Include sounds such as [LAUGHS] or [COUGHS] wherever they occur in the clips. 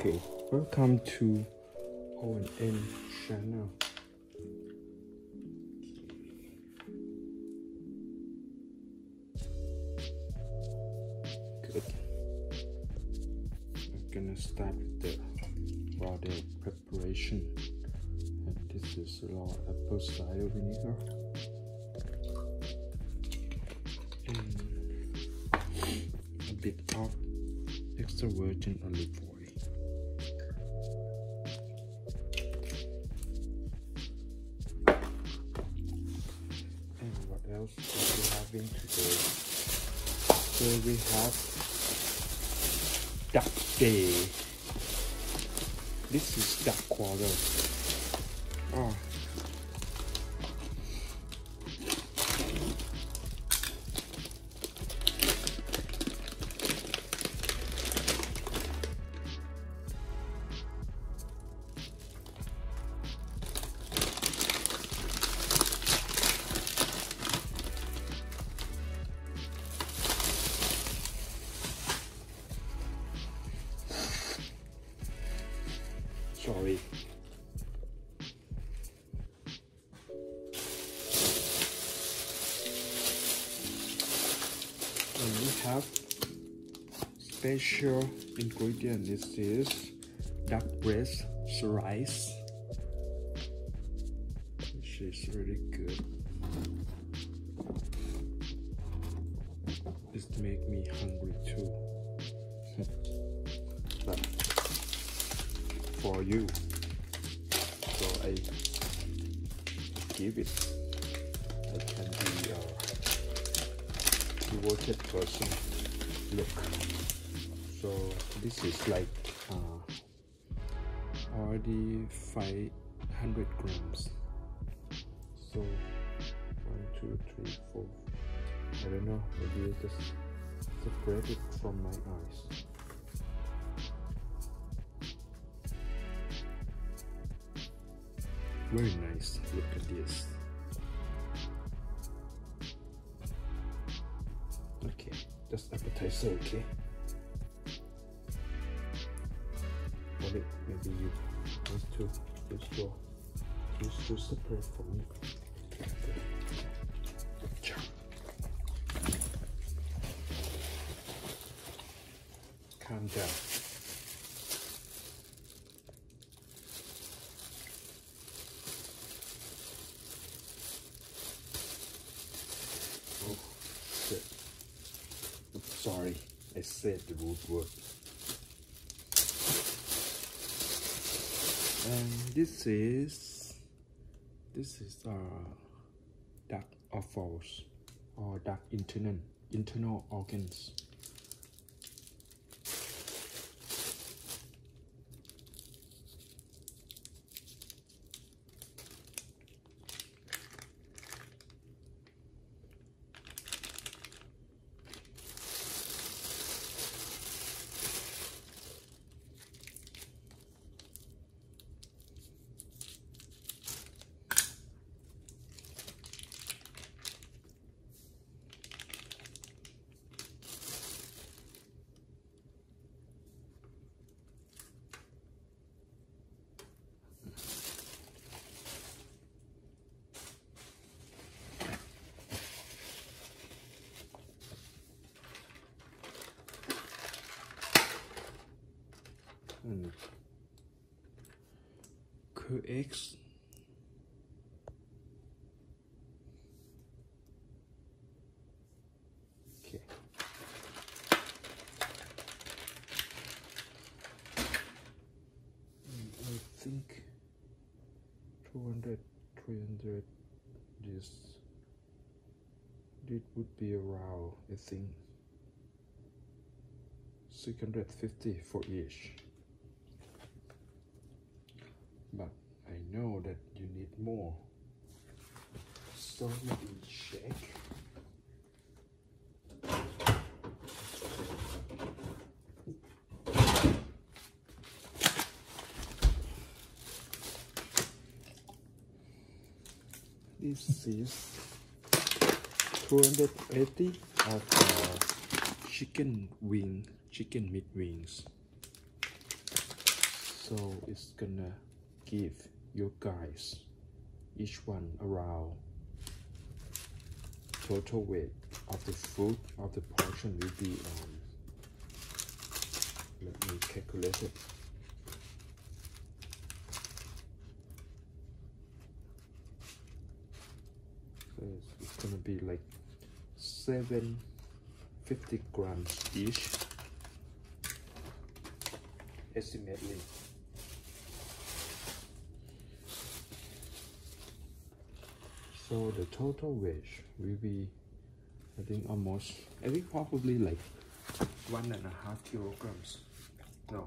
Okay, welcome to O&N channel. Good. I'm gonna start with the water preparation. And this is a raw apple cider vinegar. And a bit of extra virgin olive oil. Having today? So we have duck day. This is duck quarter. Oh. Ah. And we have special ingredient. This is duck breast rice, which is really good. This make me hungry too. [LAUGHS] but for you. So I give it. Devoted person. Look. So this is like uh, already 500 grams. So one, two, three, four. I don't know. Maybe I just separate it from my eyes. Very nice. Look at this. Just appetizer, okay? Sorry, I said the rude word. And this is this is uh duck offals or duck internal internal organs. and QX okay. And I think 200 300 this it would be around I think 650 for each but I know that you need more. So let me check. This is 280 of uh, chicken wing, chicken meat wings. so it's gonna give your guys each one around total weight of the food of the portion will be um, let me calculate it. So it's, gonna be like 750 grams each. Estimately so the total weight will be I think almost I think probably like one and a half kilograms. No.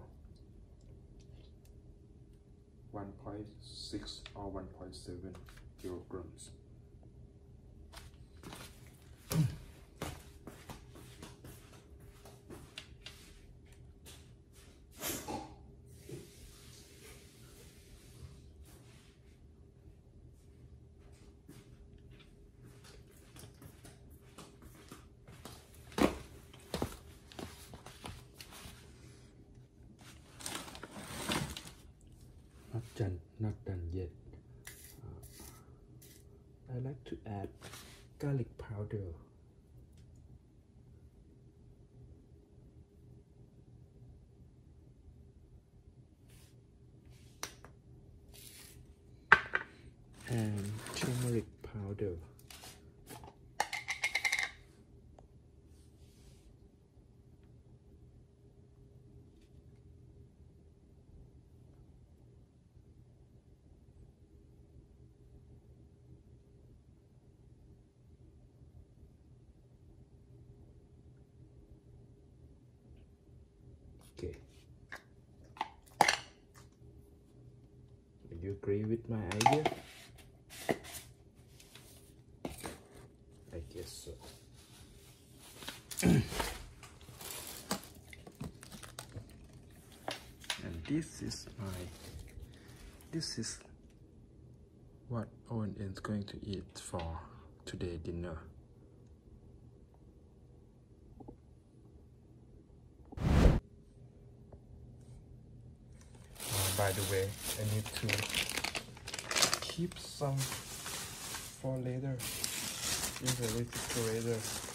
1.6 or 1.7 kilograms not done not done yet. Uh, I like to add garlic powder and turmeric powder Okay. Do you agree with my idea? I guess so. [COUGHS] and this is my this is what Owen is going to eat for today dinner. Uh, by the way, I need to keep some for later in the refrigerator.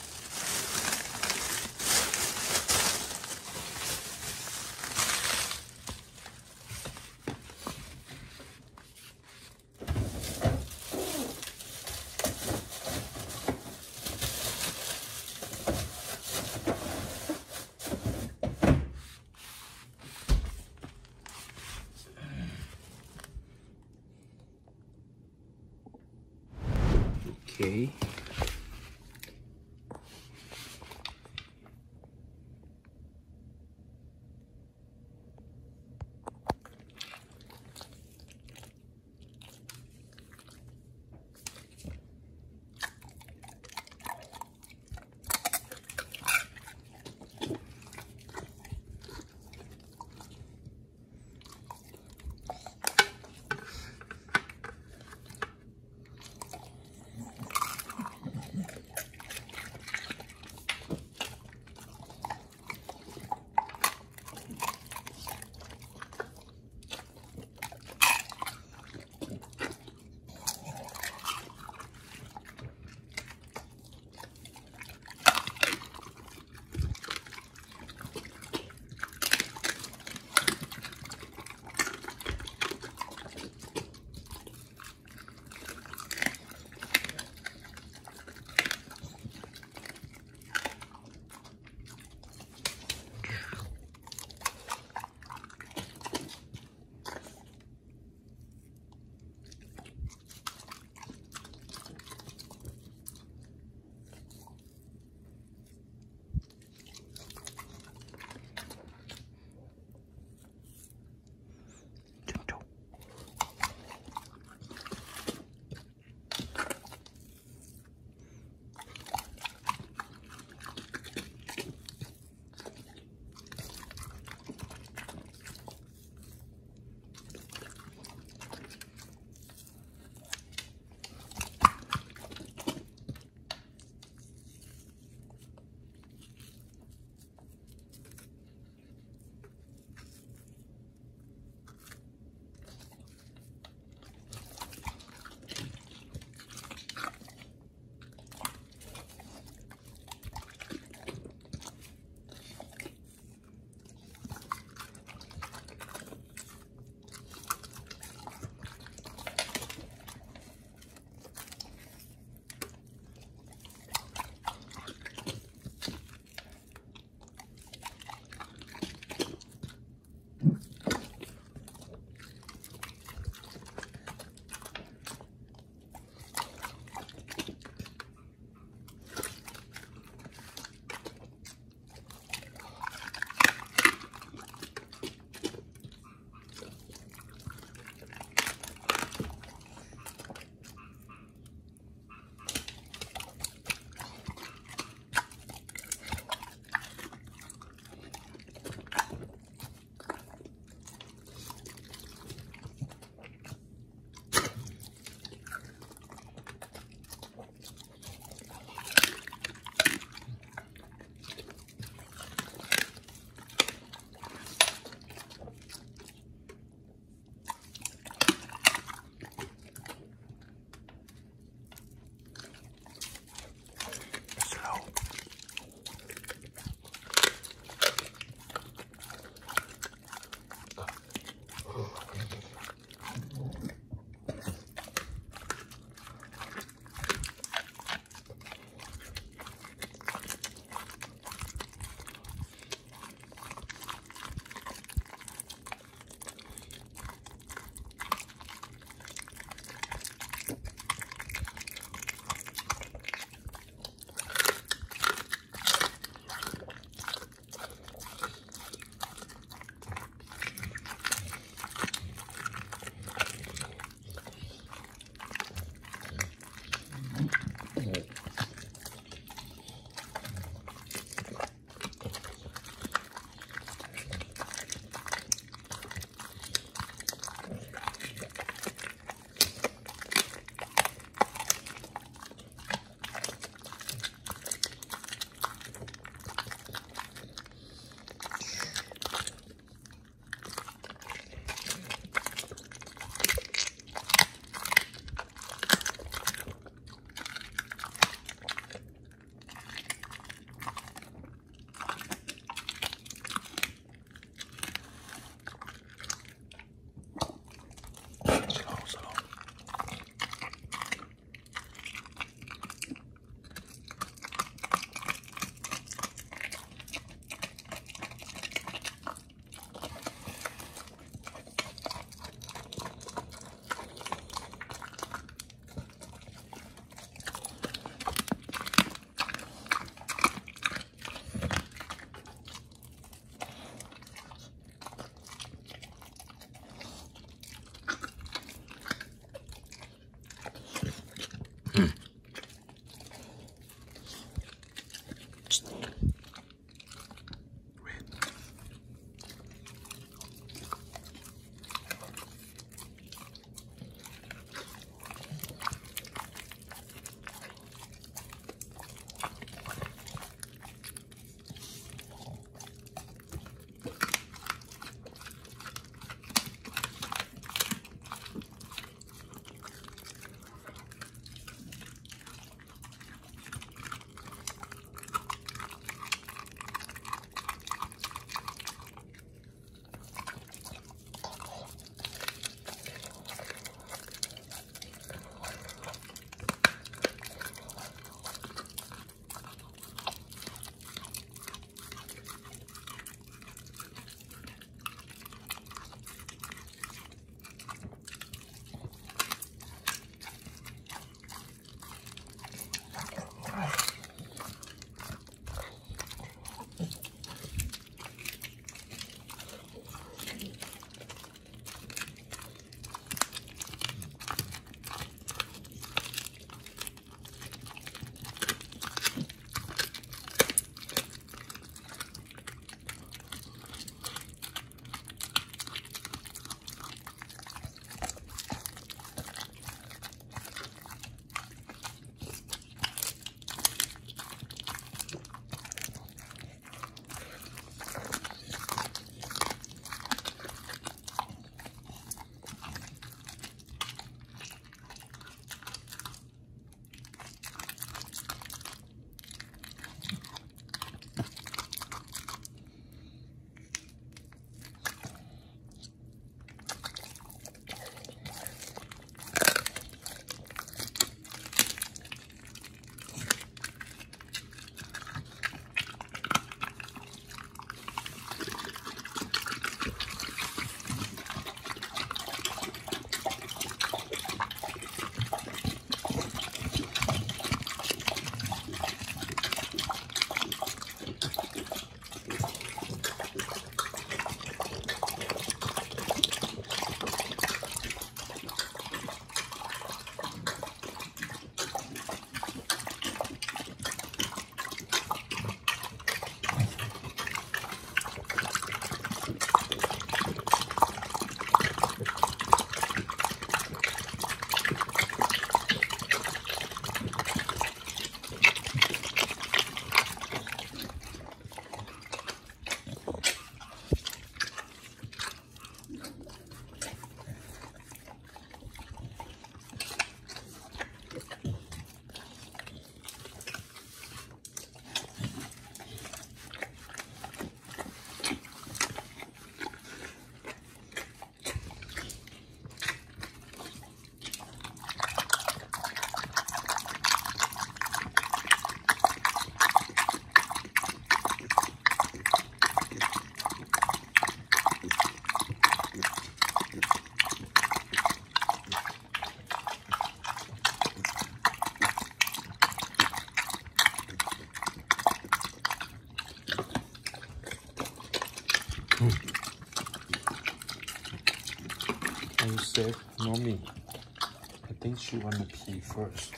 She wanna pee first.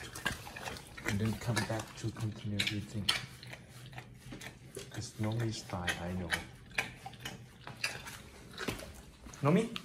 And then come back to continue eating. It's Nomy style, I know. Nomy?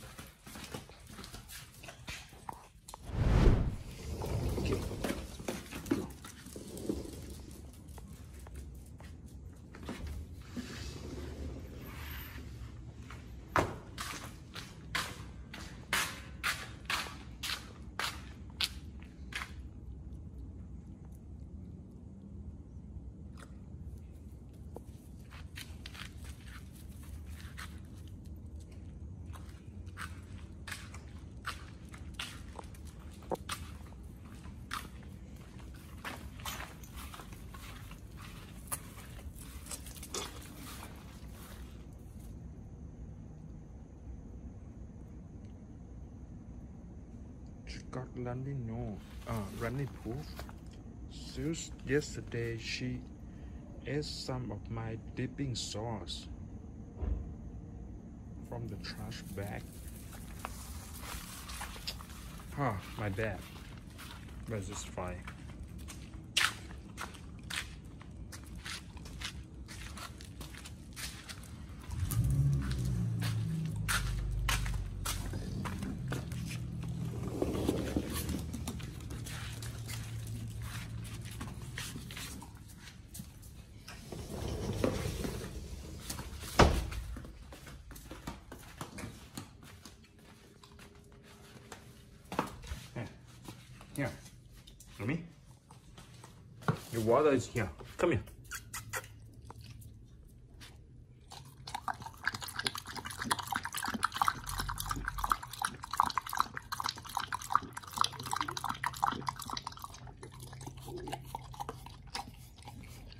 Got running no, uh, running proof. Since yesterday, she ate some of my dipping sauce from the trash bag. Ah, my bad. But it's fine. Your water is here. Come here.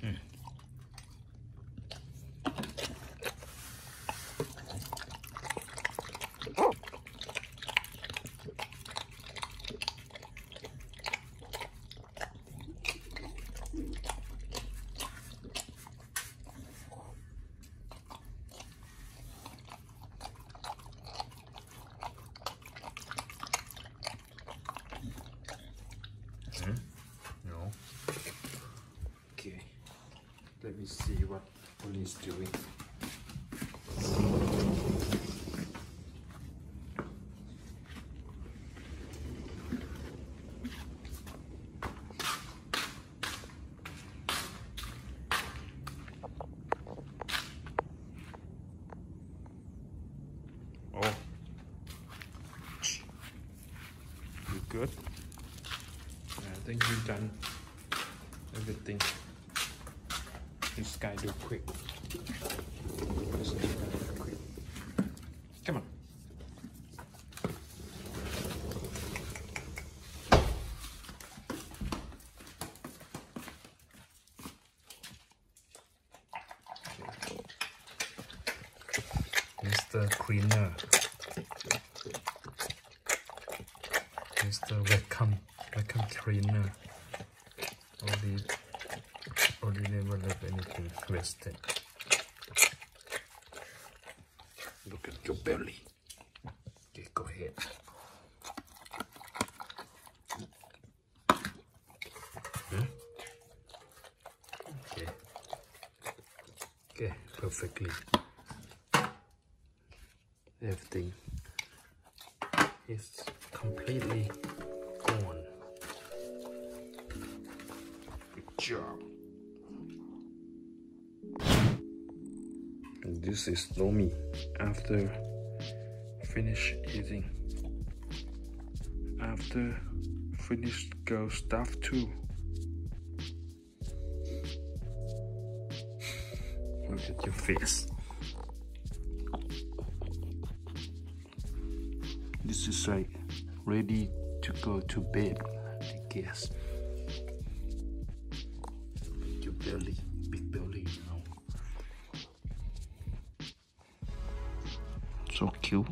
Mm. No. Okay. See what Oli's doing. Oh. You good? I think you done everything. This guy do quick. This guy do quick. Come on. Mr. Cleaner. Mr. Welcome, welcome cleaner. Only, only never left anything wasted. Look at your belly. Okay, go ahead. Okay. Okay, perfectly. Everything is completely gone. Good job. And this is Nomy after finish eating. After finished girl stuff too. Look at your face. This is like ready to go to bed, I guess. Your belly, big belly, you know. So cute.